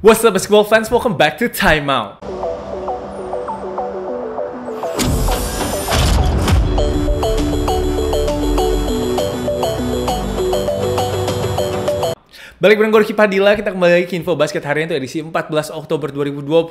What's up basketball fans? Welcome back to Timeout. Balik bareng gue Padilla, kita kembali lagi ke Info Basket hari ini edisi 14 Oktober 2020.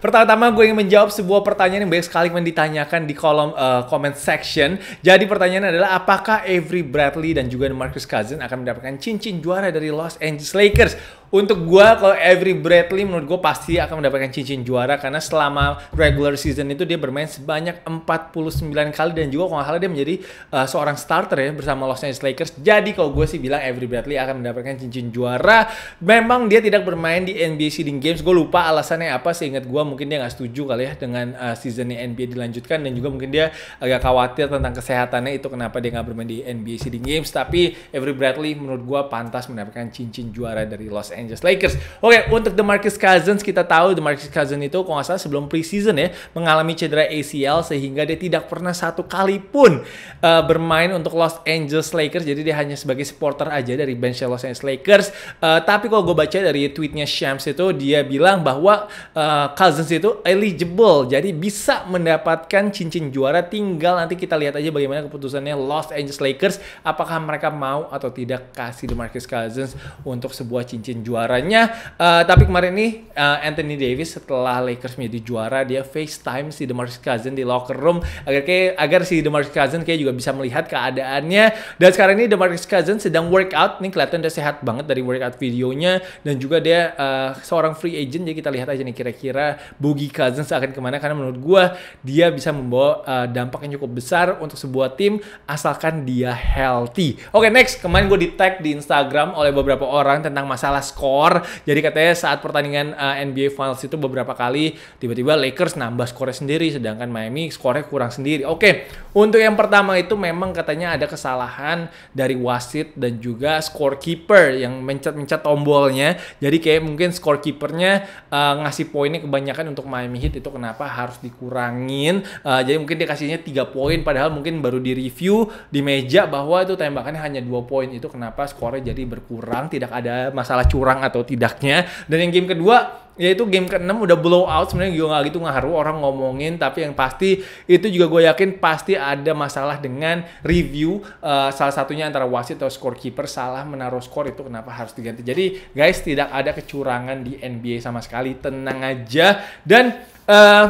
Pertama-tama gue ingin menjawab sebuah pertanyaan yang banyak sekali yang ditanyakan di kolom uh, comment section. Jadi pertanyaannya adalah apakah Avery Bradley dan juga Marcus Cousins akan mendapatkan cincin juara dari Los Angeles Lakers? Untuk gue, kalau Avery Bradley menurut gue pasti akan mendapatkan cincin juara karena selama regular season itu dia bermain sebanyak 49 kali dan juga kalau nggak salah dia menjadi uh, seorang starter ya bersama Los Angeles Lakers. Jadi kalau gue sih bilang Avery Bradley akan mendapatkan cincin juara. Memang dia tidak bermain di NBA Seeding Games. Gue lupa alasannya apa. Seingat gue mungkin dia nggak setuju kali ya dengan uh, seasonnya NBA dilanjutkan dan juga mungkin dia agak khawatir tentang kesehatannya itu kenapa dia nggak bermain di NBA Seeding Games. Tapi Avery Bradley menurut gue pantas mendapatkan cincin juara dari Los Angeles Angeles Lakers. Oke, untuk DeMarcus Cousins kita tahu DeMarcus Cousins itu kalau nggak salah sebelum preseason ya mengalami cedera ACL sehingga dia tidak pernah satu kali pun uh, bermain untuk Los Angeles Lakers. Jadi dia hanya sebagai supporter aja dari bench Los Angeles Lakers. Uh, tapi kalau gue baca dari tweetnya Shams itu dia bilang bahwa uh, Cousins itu eligible, jadi bisa mendapatkan cincin juara. Tinggal nanti kita lihat aja bagaimana keputusannya Los Angeles Lakers apakah mereka mau atau tidak kasih DeMarcus Cousins untuk sebuah cincin juara juaranya. Uh, tapi kemarin ini uh, Anthony Davis setelah Lakers menjadi juara dia FaceTime si DeMarcus Cousins di locker room agar kayak agar si DeMarcus Cousins kayak juga bisa melihat keadaannya. Dan sekarang ini DeMarcus Cousins sedang workout. Nih kelihatan udah sehat banget dari workout videonya dan juga dia uh, seorang free agent jadi kita lihat aja nih kira-kira Boogie Cousins akan ke mana karena menurut gue dia bisa membawa uh, dampak yang cukup besar untuk sebuah tim asalkan dia healthy. Oke okay, next kemarin gue di tag di Instagram oleh beberapa orang tentang masalah skor. Jadi katanya saat pertandingan uh, eh, NBA Finals itu beberapa kali tiba-tiba Lakers nambah skornya sendiri sedangkan Miami skornya kurang sendiri. Oke, untuk yang pertama itu memang katanya ada kesalahan dari wasit dan juga scorekeeper yang mencet-mencet tombolnya. Jadi kayak mungkin scorekeepernya uh, ngasih poinnya kebanyakan untuk Miami Heat itu kenapa harus dikurangin. Uh, jadi mungkin dia kasihnya 3 poin padahal mungkin baru di review di meja bahwa itu tembakannya hanya dua poin itu kenapa skornya jadi berkurang tidak ada masalah curang kurang atau tidaknya. Dan yang game kedua yaitu game ke-6 udah blow out. Sebenarnya juga nggak gitu ngaruh orang ngomongin. Tapi yang pasti itu juga gue yakin pasti ada masalah dengan review uh, salah satunya antara wasit atau scorekeeper salah menaruh skor itu kenapa harus diganti. Jadi guys tidak ada kecurangan di NBA sama sekali. Tenang aja. Dan uh,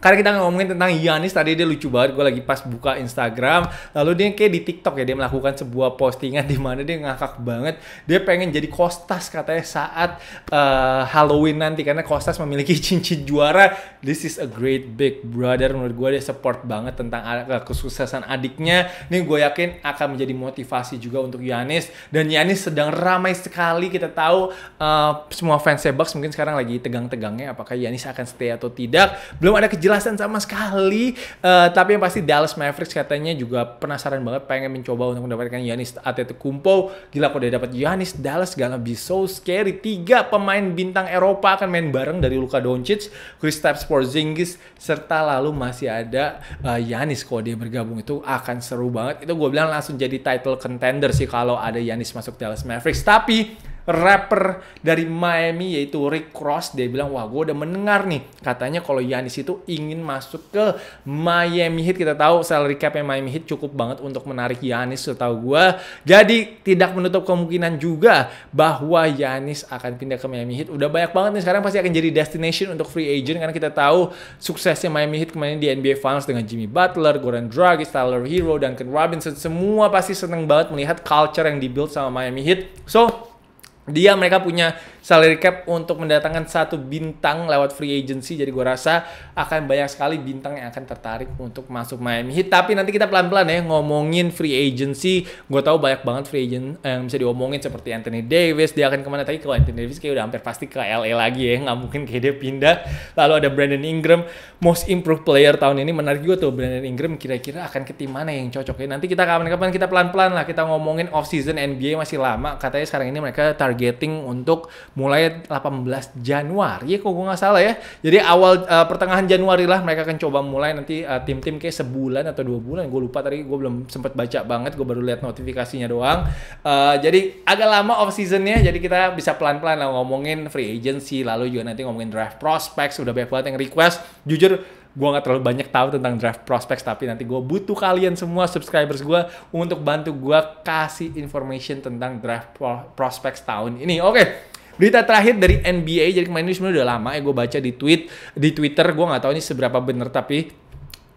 karena kita ngomongin tentang Yanis tadi dia lucu banget gue lagi pas buka Instagram lalu dia kayak di TikTok ya dia melakukan sebuah postingan di mana dia ngakak banget dia pengen jadi Kostas katanya saat uh, Halloween nanti karena Kostas memiliki cincin juara. This is a great big brother menurut gue dia support banget tentang kesuksesan adiknya. Ini gue yakin akan menjadi motivasi juga untuk Yanis dan Yanis sedang ramai sekali kita tahu uh, semua fans Bucks mungkin sekarang lagi tegang-tegangnya apakah Yanis akan stay atau tidak. Belum ada kejelasan kejelasan sama sekali. Uh, tapi yang pasti Dallas Mavericks katanya juga penasaran banget pengen mencoba untuk mendapatkan Yanis Antetokounmpo. Gila kalau dia dapat Yanis, Dallas gonna be so scary. Tiga pemain bintang Eropa akan main bareng dari Luka Doncic, Kristaps Porzingis, serta lalu masih ada uh, Yanis kalau dia bergabung itu akan seru banget. Itu gue bilang langsung jadi title contender sih kalau ada Yanis masuk Dallas Mavericks. Tapi rapper dari Miami yaitu Rick Ross. Dia bilang wah gue udah mendengar nih. Katanya kalau Yanis itu ingin masuk ke Miami Heat. Kita tahu salary capnya Miami Heat cukup banget untuk menarik Yanis setahu gue jadi tidak menutup kemungkinan juga bahwa Yanis akan pindah ke Miami Heat. Udah banyak banget nih sekarang pasti akan jadi destination untuk free agent karena kita tahu suksesnya Miami Heat kemarin di NBA Finals dengan Jimmy Butler, Goran Dragic, Tyler Hero, Duncan Robinson. Semua pasti seneng banget melihat culture yang dibuild sama Miami Heat. So dia mereka punya salary cap untuk mendatangkan satu bintang lewat free agency. Jadi gue rasa akan banyak sekali bintang yang akan tertarik untuk masuk Miami Heat. Tapi nanti kita pelan-pelan ya ngomongin free agency. Gue tahu banyak banget free agent yang bisa diomongin seperti Anthony Davis. Dia akan ke mana? Tadi kalau Anthony Davis kayak udah hampir pasti ke LA lagi ya nggak mungkin kayak dia pindah. Lalu ada Brandon Ingram most improved player tahun ini. Menarik juga tuh Brandon Ingram kira-kira akan ke tim mana yang cocok ya? Nanti kita kapan-kapan kita pelan-pelan lah kita ngomongin off season NBA masih lama. Katanya sekarang ini mereka targeting untuk mulai 18 Januari ya kok gue nggak salah ya. Jadi awal uh, pertengahan Januari lah mereka akan coba mulai nanti uh, tim-tim kayak sebulan atau dua bulan. Gue lupa tadi gue belum sempat baca banget. Gue baru lihat notifikasinya doang. Uh, jadi agak lama off seasonnya. Jadi kita bisa pelan-pelan lah ngomongin free agency. Lalu juga nanti ngomongin draft prospects. Udah banyak banget yang request. Jujur gue nggak terlalu banyak tahu tentang draft prospects tapi nanti gue butuh kalian semua subscribers gue untuk bantu gue kasih information tentang draft pro prospects tahun ini oke okay. Berita terakhir dari NBA, jadi kemarin ini sebenarnya udah lama ya gue baca di tweet di Twitter, gue nggak tahu ini seberapa bener tapi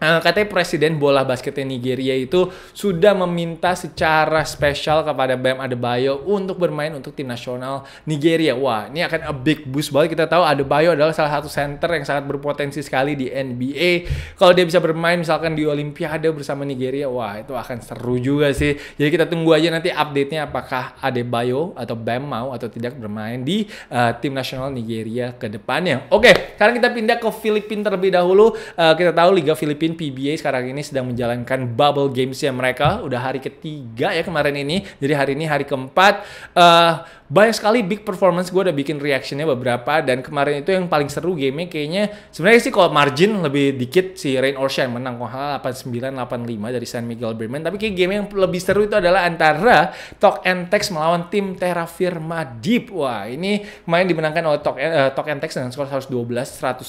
Uh, katanya presiden bola basketnya Nigeria itu sudah meminta secara spesial kepada Bam Adebayo untuk bermain untuk tim nasional Nigeria. Wah, ini akan a big boost banget. Kita tahu Adebayo adalah salah satu center yang sangat berpotensi sekali di NBA. Kalau dia bisa bermain misalkan di Olimpiade bersama Nigeria, wah itu akan seru juga sih. Jadi kita tunggu aja nanti update-nya apakah Adebayo atau Bam mau atau tidak bermain di uh, tim nasional Nigeria ke depannya. Oke, sekarang kita pindah ke Filipina terlebih dahulu. Uh, kita tahu Liga Filipina PBA sekarang ini sedang menjalankan bubble games ya mereka. Udah hari ketiga ya kemarin ini. Jadi hari ini hari keempat. Uh, banyak sekali big performance gue udah bikin reactionnya beberapa dan kemarin itu yang paling seru gamenya kayaknya sebenarnya sih kalau margin lebih dikit si Rain or Shine menang kok 89 85 dari San Miguel Berman. Tapi kayak game yang lebih seru itu adalah antara Tok and Tex melawan tim Terra Firma Deep. Wah ini main dimenangkan oleh Tok, uh, Tok and Tex dengan skor 112 101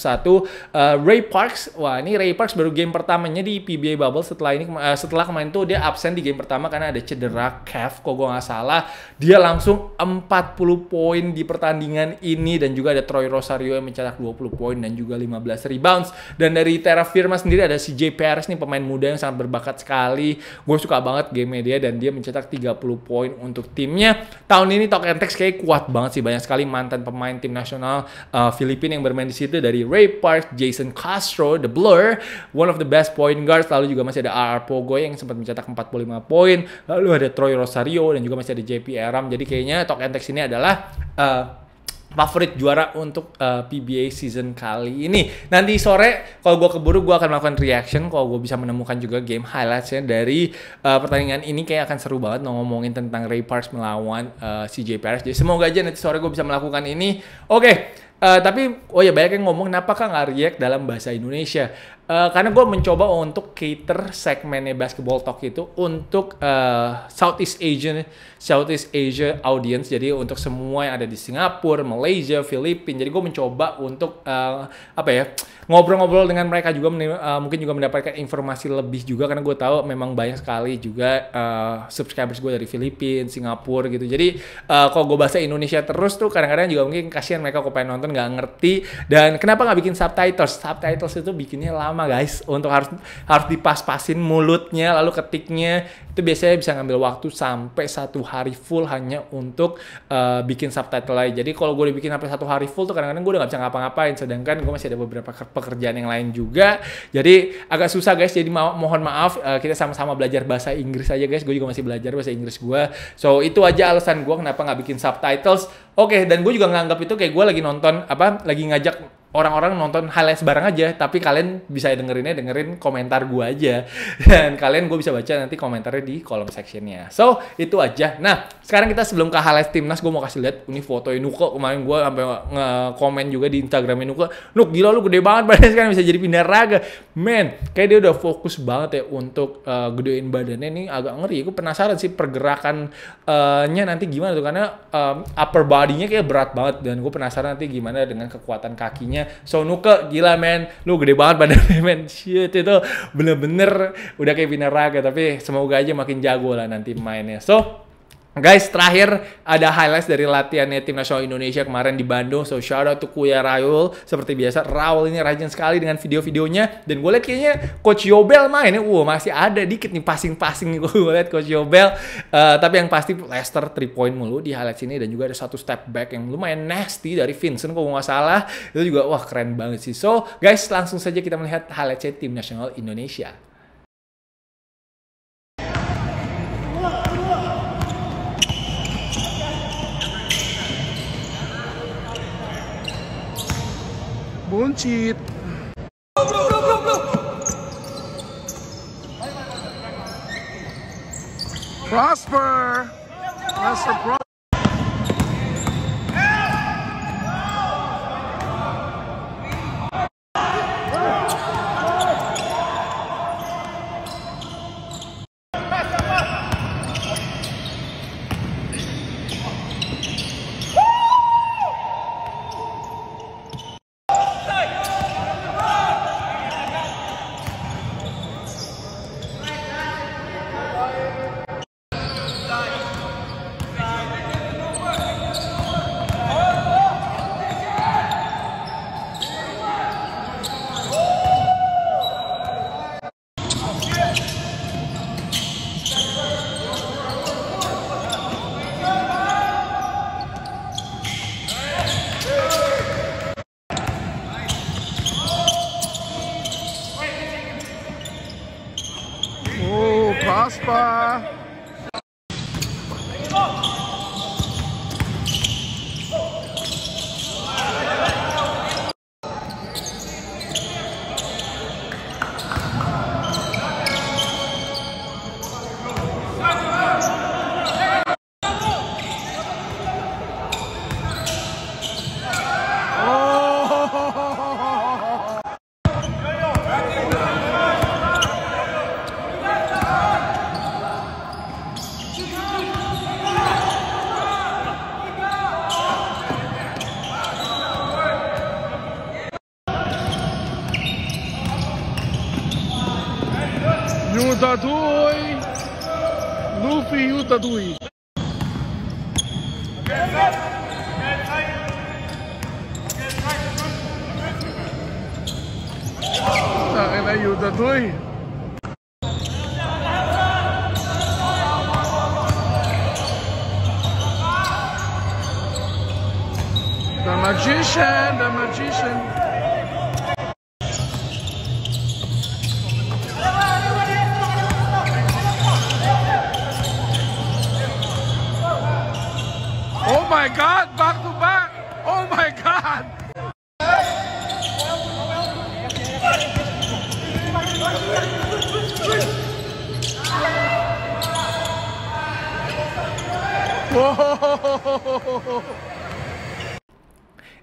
uh, Ray Parks wah ini Ray Parks baru game pertamanya di PBA Bubble setelah ini uh, setelah kemarin tuh dia absen di game pertama karena ada cedera calf kok gue nggak salah. Dia langsung 40 poin di pertandingan ini dan juga ada Troy Rosario yang mencetak 20 poin dan juga 15 rebounds. Dan dari Terra Firma sendiri ada si J. Perez nih pemain muda yang sangat berbakat sekali. Gue suka banget game dia dan dia mencetak 30 poin untuk timnya. Tahun ini Tok Entex kayak kuat banget sih banyak sekali mantan pemain tim nasional uh, Filipina yang bermain di situ dari Ray Park, Jason Castro, The Blur, one of the best point guards. Lalu juga masih ada RR Pogoy yang sempat mencetak 45 poin. Lalu ada Troy Rosario dan juga masih ada JP Aram. Jadi kayaknya Entex konteks ini adalah uh, favorit juara untuk uh, eh, PBA season kali ini. Nanti sore kalau gue keburu gue akan melakukan reaction kalau gue bisa menemukan juga game highlightsnya dari uh, pertandingan ini kayak akan seru banget ngomongin tentang Ray Parks melawan uh, CJ Paris. Jadi semoga aja nanti sore gue bisa melakukan ini. Oke. Okay. Uh, tapi oh ya banyak yang ngomong kenapa kan nggak react dalam bahasa Indonesia Uh, karena gue mencoba untuk cater segmennya basketball talk itu untuk uh, Southeast Asian Southeast Asia audience. Jadi untuk semua yang ada di Singapura, Malaysia, Filipina. Jadi gue mencoba untuk uh, apa ya ngobrol-ngobrol dengan mereka juga uh, mungkin juga mendapatkan informasi lebih juga. Karena gue tahu memang banyak sekali juga uh, subscribers gue dari Filipina, Singapura gitu. Jadi uh, kalau gue bahasa Indonesia terus tuh kadang-kadang juga mungkin kasihan mereka kok pengen nonton nggak ngerti. Dan kenapa nggak bikin subtitles? Subtitles itu bikinnya lama lama guys. Untuk harus harus dipas-pasin mulutnya lalu ketiknya. Itu biasanya bisa ngambil waktu sampai satu hari full hanya untuk uh, bikin subtitle aja. Jadi kalau gue bikin sampai satu hari full tuh kadang-kadang gue udah gak bisa ngapa-ngapain. Sedangkan gue masih ada beberapa pekerjaan yang lain juga. Jadi agak susah guys. Jadi mo mohon maaf uh, kita sama-sama belajar bahasa Inggris aja guys. Gue juga masih belajar bahasa Inggris gue. So itu aja alasan gue kenapa nggak bikin subtitles. Oke okay, dan gue juga nganggap itu kayak gue lagi nonton apa lagi ngajak orang-orang nonton highlights bareng aja, tapi kalian bisa dengerinnya dengerin komentar gue aja. Dan kalian gue bisa baca nanti komentarnya di kolom sectionnya. So, itu aja. Nah, sekarang kita sebelum ke highlights timnas, gue mau kasih lihat ini foto Nuko. Kemarin gue sampai nge-komen juga di Instagram Nuko. Nuk, gila lu gede banget badannya sekarang bisa jadi pindah raga. Man, kayak dia udah fokus banget ya untuk uh, gedein badannya. Ini agak ngeri. Gue penasaran sih pergerakannya uh, nanti gimana tuh. Karena um, upper body-nya kayak berat banget. Dan gue penasaran nanti gimana dengan kekuatan kakinya So Nuke gila men, lu gede banget pada men. Shit itu bener-bener udah kayak Binaraga tapi semoga aja makin jago lah nanti mainnya. So Guys, terakhir ada highlights dari latihannya tim nasional Indonesia kemarin di Bandung. So, shout out to Kuya Raul. Seperti biasa, Raul ini rajin sekali dengan video-videonya. Dan gue liat kayaknya Coach Yobel main. Wah, masih ada dikit nih passing-passing gue liat Coach Yobel. Uh, tapi yang pasti Leicester 3 point mulu di highlights ini. Dan juga ada satu step back yang lumayan nasty dari Vincent kalau nggak salah. Itu juga, wah keren banget sih. So, guys, langsung saja kita melihat highlightsnya tim nasional Indonesia. buncit. Prosper! That's Spa. The magician, the magician. My god, back to back. Oh my god. Whoa.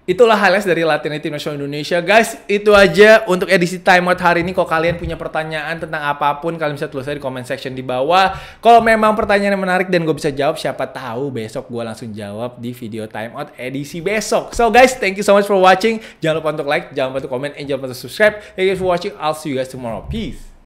Itulah highlights dari latihan tim nasional Indonesia. Guys, itu aja untuk edisi timeout hari ini. Kalau kalian punya pertanyaan tentang apa pun, kalian bisa tulis aja di comment section di bawah. Kalau memang pertanyaan yang menarik dan gue bisa jawab, siapa tahu besok gue langsung jawab di video timeout edisi besok. So guys, thank you so much for watching. Jangan lupa untuk like, jangan lupa untuk comment, and jangan lupa untuk subscribe. Thank you for watching. I'll see you guys tomorrow. Peace.